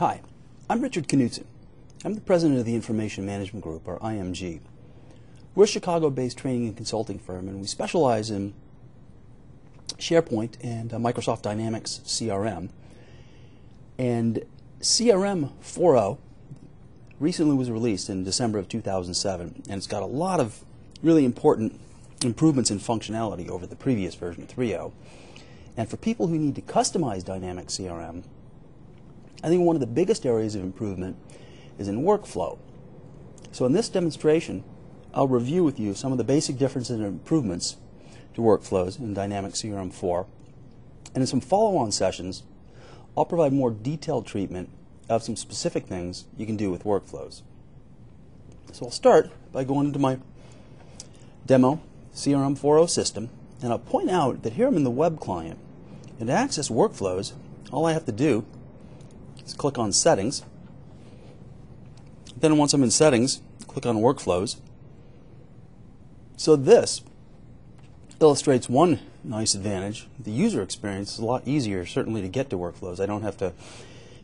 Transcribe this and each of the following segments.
Hi, I'm Richard Knutson. I'm the president of the Information Management Group, or IMG. We're a Chicago based training and consulting firm, and we specialize in SharePoint and uh, Microsoft Dynamics CRM. And CRM 4.0 recently was released in December of 2007, and it's got a lot of really important improvements in functionality over the previous version 3.0. And for people who need to customize Dynamic CRM, I think one of the biggest areas of improvement is in workflow. So in this demonstration, I'll review with you some of the basic differences and improvements to workflows in Dynamic CRM 4. And in some follow-on sessions, I'll provide more detailed treatment of some specific things you can do with workflows. So I'll start by going into my demo CRM 4.0 system, and I'll point out that here I'm in the web client. And to access workflows, all I have to do click on Settings. Then once I'm in Settings, click on Workflows. So this illustrates one nice advantage. The user experience is a lot easier, certainly, to get to workflows. I don't have to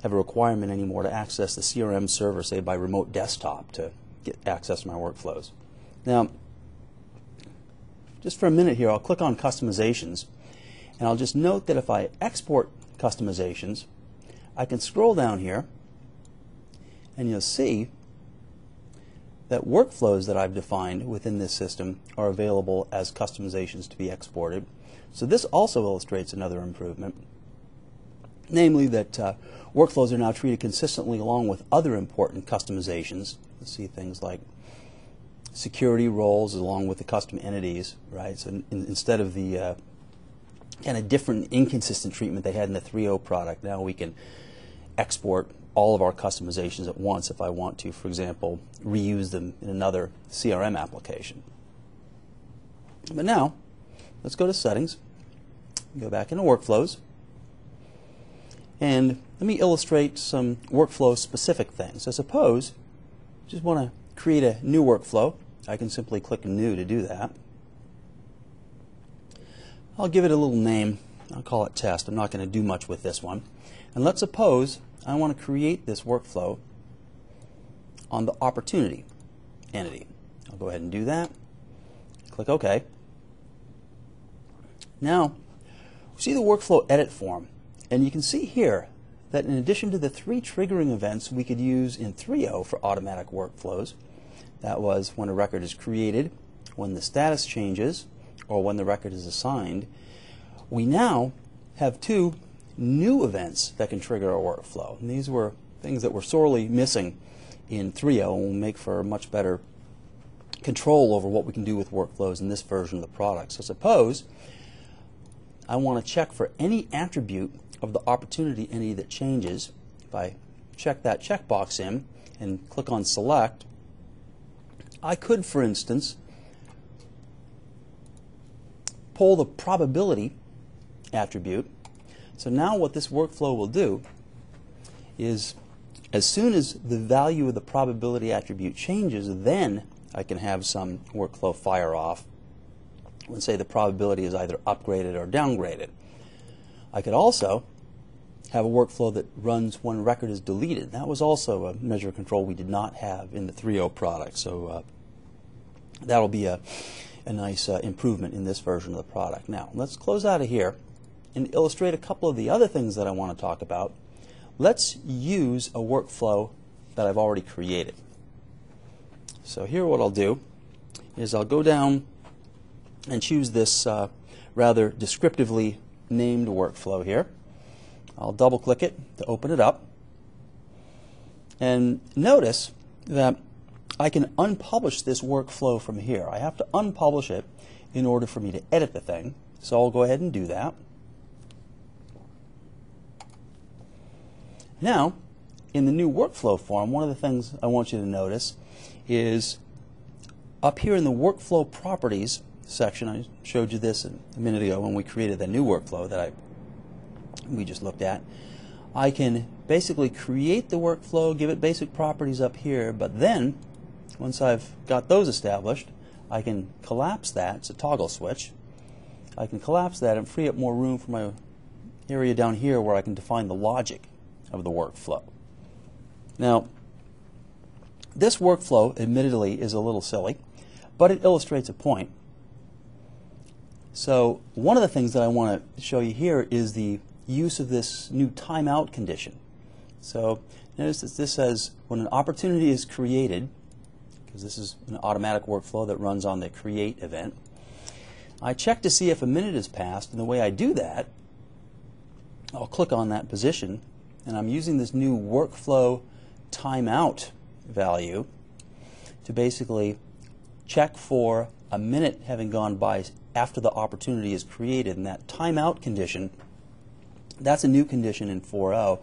have a requirement anymore to access the CRM server, say by remote desktop, to get access to my workflows. Now, just for a minute here, I'll click on Customizations, and I'll just note that if I export customizations, I can scroll down here, and you'll see that workflows that I've defined within this system are available as customizations to be exported. So this also illustrates another improvement, namely that uh, workflows are now treated consistently along with other important customizations. Let's see things like security roles along with the custom entities, right? So in, instead of the uh, kind of different inconsistent treatment they had in the 3.0 product, now we can export all of our customizations at once if I want to, for example, reuse them in another CRM application. But now, let's go to Settings, go back into Workflows, and let me illustrate some workflow specific things. I suppose I just want to create a new workflow. I can simply click New to do that. I'll give it a little name. I'll call it Test. I'm not going to do much with this one. And let's suppose I want to create this workflow on the opportunity entity. I'll go ahead and do that. Click OK. Now, see the workflow edit form. And you can see here that in addition to the three triggering events we could use in 3.0 for automatic workflows, that was when a record is created, when the status changes, or when the record is assigned, we now have two new events that can trigger a workflow. And these were things that were sorely missing in 3.0 and will make for much better control over what we can do with workflows in this version of the product. So suppose I want to check for any attribute of the opportunity entity that changes. If I check that checkbox in and click on select, I could, for instance, pull the probability attribute so now what this workflow will do is as soon as the value of the probability attribute changes, then I can have some workflow fire off when, say, the probability is either upgraded or downgraded. I could also have a workflow that runs when a record is deleted. That was also a measure of control we did not have in the 3.0 product. So uh, that'll be a, a nice uh, improvement in this version of the product. Now, let's close out of here and illustrate a couple of the other things that I want to talk about, let's use a workflow that I've already created. So here what I'll do is I'll go down and choose this uh, rather descriptively named workflow here. I'll double click it to open it up. And notice that I can unpublish this workflow from here. I have to unpublish it in order for me to edit the thing. So I'll go ahead and do that. Now, in the new workflow form, one of the things I want you to notice is up here in the workflow properties section, I showed you this a minute ago when we created the new workflow that I we just looked at. I can basically create the workflow, give it basic properties up here, but then once I've got those established, I can collapse that. It's a toggle switch. I can collapse that and free up more room for my area down here where I can define the logic of the workflow. Now, this workflow, admittedly, is a little silly, but it illustrates a point. So one of the things that I want to show you here is the use of this new timeout condition. So notice that this says when an opportunity is created, because this is an automatic workflow that runs on the create event, I check to see if a minute has passed, and the way I do that, I'll click on that position, and I'm using this new workflow timeout value to basically check for a minute having gone by after the opportunity is created. And that timeout condition, that's a new condition in 4.0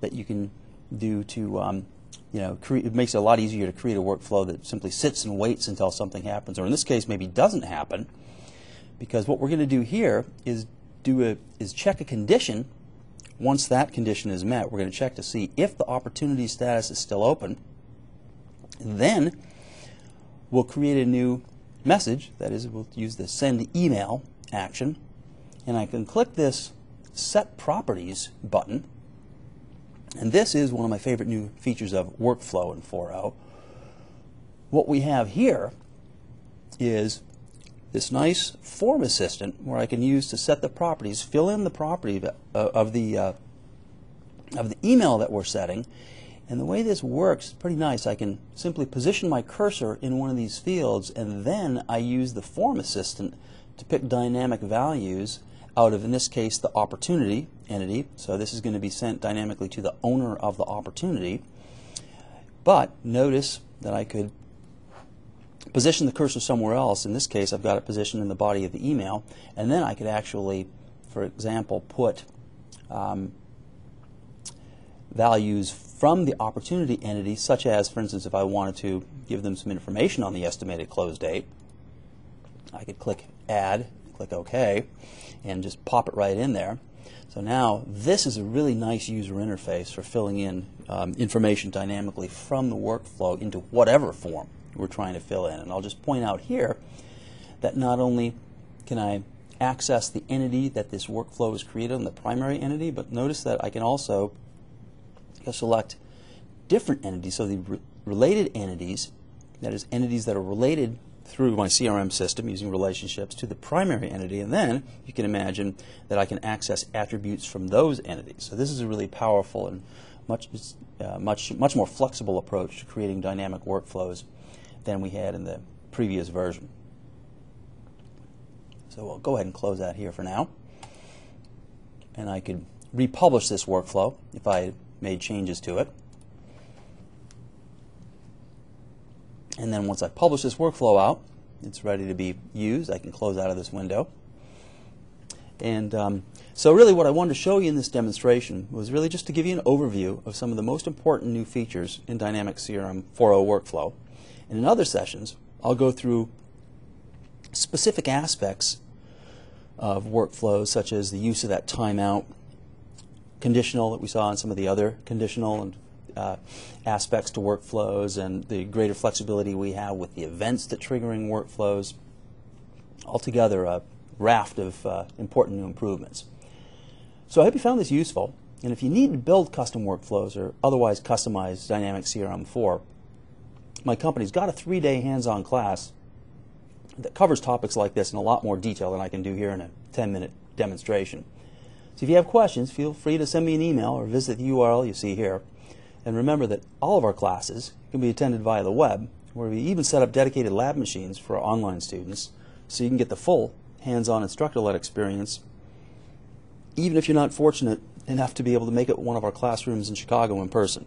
that you can do to, um, you know, it makes it a lot easier to create a workflow that simply sits and waits until something happens, or in this case, maybe doesn't happen. Because what we're going to do here is do a, is check a condition. Once that condition is met, we're going to check to see if the opportunity status is still open. Then we'll create a new message. That is, we'll use the send email action. And I can click this set properties button. And this is one of my favorite new features of workflow in 4.0. What we have here is this nice form assistant where I can use to set the properties, fill in the property of, of the uh, of the email that we're setting, and the way this works is pretty nice. I can simply position my cursor in one of these fields and then I use the form assistant to pick dynamic values out of, in this case, the opportunity entity. So this is going to be sent dynamically to the owner of the opportunity. But notice that I could position the cursor somewhere else. In this case, I've got it positioned in the body of the email. And then I could actually, for example, put um, values from the opportunity entity, such as, for instance, if I wanted to give them some information on the estimated close date, I could click Add, click OK, and just pop it right in there. So now this is a really nice user interface for filling in um, information dynamically from the workflow into whatever form we're trying to fill in. And I'll just point out here that not only can I access the entity that this workflow is created on the primary entity, but notice that I can also select different entities, so the re related entities, that is, entities that are related through my CRM system using relationships to the primary entity, and then you can imagine that I can access attributes from those entities. So this is a really powerful and much, uh, much, much more flexible approach to creating dynamic workflows than we had in the previous version. So we'll go ahead and close that here for now. And I could republish this workflow if I made changes to it. And then once I publish this workflow out, it's ready to be used. I can close out of this window. And um, so really what I wanted to show you in this demonstration was really just to give you an overview of some of the most important new features in Dynamic CRM 4.0 workflow. And in other sessions, I'll go through specific aspects of workflows, such as the use of that timeout, conditional that we saw in some of the other conditional and uh, aspects to workflows and the greater flexibility we have with the events that triggering workflows. Altogether, a raft of uh, important new improvements. So I hope you found this useful. And if you need to build custom workflows or otherwise customize Dynamic CRM 4, my company's got a three-day hands-on class that covers topics like this in a lot more detail than I can do here in a 10-minute demonstration. So if you have questions, feel free to send me an email or visit the URL you see here. And remember that all of our classes can be attended via the web, where we even set up dedicated lab machines for our online students so you can get the full hands-on instructor-led experience even if you're not fortunate enough to be able to make it one of our classrooms in Chicago in person.